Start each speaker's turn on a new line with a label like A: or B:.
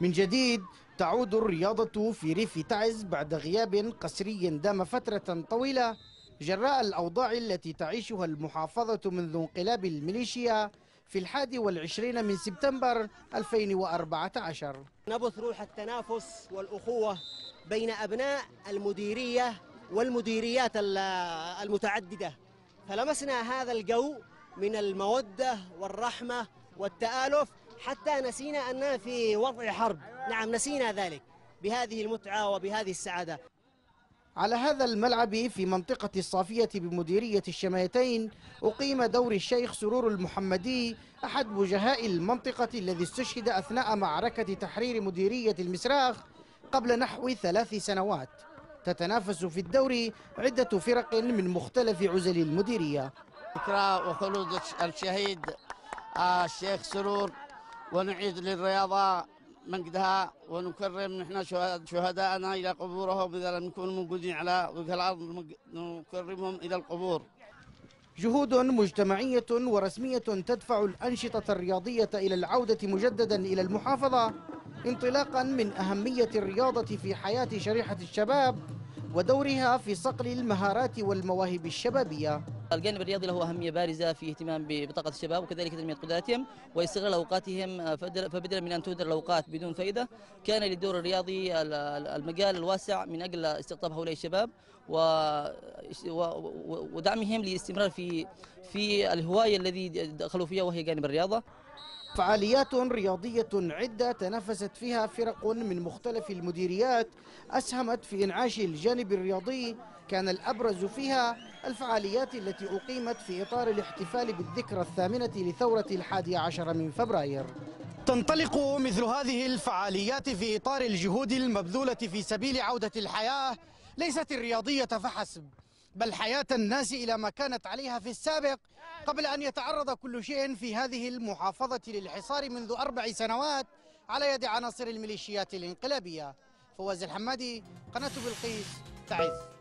A: من جديد تعود الرياضة في ريف تعز بعد غياب قسري دام فترة طويلة جراء الأوضاع التي تعيشها المحافظة منذ انقلاب الميليشيا في الحادي والعشرين من سبتمبر 2014
B: نبث روح التنافس والأخوة بين أبناء المديرية والمديريات المتعددة. فلمسنا هذا الجو من المودة والرحمة والتآلف حتى نسينا أننا في وضع حرب. نعم نسينا ذلك بهذه المتعة وبهذه السعادة.
A: على هذا الملعب في منطقة الصافية بمديرية الشمايتين أقيم دور الشيخ سرور المحمدي أحد وجهاء المنطقة الذي استشهد أثناء معركة تحرير مديرية المسراخ قبل نحو ثلاث سنوات. تتنافس في الدور عدة فرق من مختلف عزل المديرية.
C: ذكرى وخلود الشهيد الشيخ سرور ونعيد للرياضة مجدها ونكرم نحن شهداءنا إلى قبورهم إذا لم يكونوا موجودين على وجه الأرض نكرمهم إلى القبور.
A: جهود مجتمعية ورسمية تدفع الأنشطة الرياضية إلى العودة مجددا إلى المحافظة انطلاقا من أهمية الرياضة في حياة شريحة الشباب ودورها في صقل المهارات والمواهب الشبابية.
D: الجانب الرياضي له أهمية بارزة في اهتمام ببطاقة الشباب وكذلك تنمية قدراتهم واستغلال أوقاتهم فبدلا من أن تهدر الأوقات بدون فائدة كان للدور الرياضي المجال الواسع من أجل استقطاب هؤلاء الشباب ودعمهم للاستمرار في في الهواية الذي دخلوا فيها وهي جانب الرياضة.
A: فعاليات رياضية عدة تنافست فيها فرق من مختلف المديريات أسهمت في إنعاش الجانب الرياضي. كان الأبرز فيها الفعاليات التي أقيمت في إطار الاحتفال بالذكرى الثامنة لثورة الحادي عشر من فبراير. تنطلق مثل هذه الفعاليات في إطار الجهود المبذولة في سبيل عودة الحياة ليست الرياضية فحسب. بل حياة الناس إلى ما كانت عليها في السابق قبل أن يتعرض كل شيء في هذه المحافظة للحصار منذ أربع سنوات على يد عناصر الميليشيات الانقلابية. فواز الحمادي قناة بلقيس تعز.